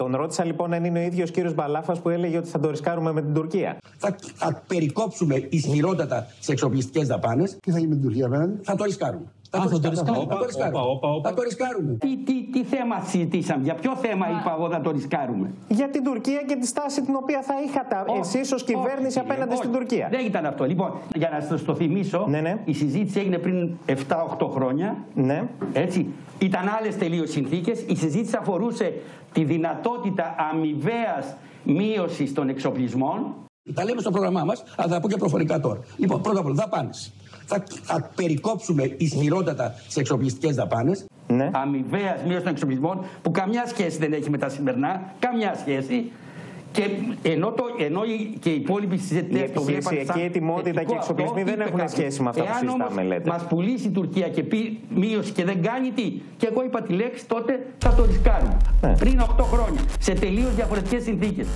Τον ρώτησα λοιπόν αν είναι ο ίδιος κύριος Μπαλάφας που έλεγε ότι θα το ρισκάρουμε με την Τουρκία. Θα, θα περικόψουμε ισχυρότατα τις εξοπλιστικές δαπάνες. Τι θα γίνει με την Τουρκία απέναντι; Θα το ρισκάρουμε. Α, θα το ρισκάρουμε. Θα το ρισκάρουμε. Όπα, όπα, όπα. Θα το ρισκάρουμε. Τι, τι, τι θέμα συζητήσαμε, για ποιο θέμα είπα εγώ να το ρισκάρουμε; Για την Τουρκία και τη στάση την οποία θα είχατε εσείς ως κυβέρνηση Όχι, απέναντι όχι. στην Τουρκία. Δεν ήταν αυτό. Λοιπόν, για να σας το θυμίσω, Ναι, ναι. η συζήτηση έγινε πριν 7-8 χρόνια. Ναι. Έτσι. Ήταν άλλες τελείως συνθήκες. Η συζήτηση αφορούσε τη δυνατότητα αμοιβαίας μείωσης των εξοπλισμών. Τα λέμε στο πρόγραμμά μας, αλλά θα τα πω και προφορικά τώρα. Λοιπόν, πρώτα απ' όλα, δαπάνες. Θα, θα περικόψουμε ισχυρότατα τι εξοπλιστικές δαπάνες. Ναι. Αμοιβαίας μείωση των εξοπλισμών που καμιά σχέση δεν έχει με τα σημερινά. Καμιά σχέση. Και ενώ, το, ενώ οι- και οι υπόλοιποι συζητητές Η επιχειρησιακή ετοιμότητα και οι εξοπλισμοί δεν έχουν σχέση με αυτά που συζητάμε, λέτε. Μας πουλήσει η Τουρκία και πει μείωση και δεν κάνει τι. Και εγώ είπα τη λέξη τότε θα το ρισκάρουμε. Ναι. Πριν 8 χρόνια. Σε τελείως διαφορετικές συνθήκες.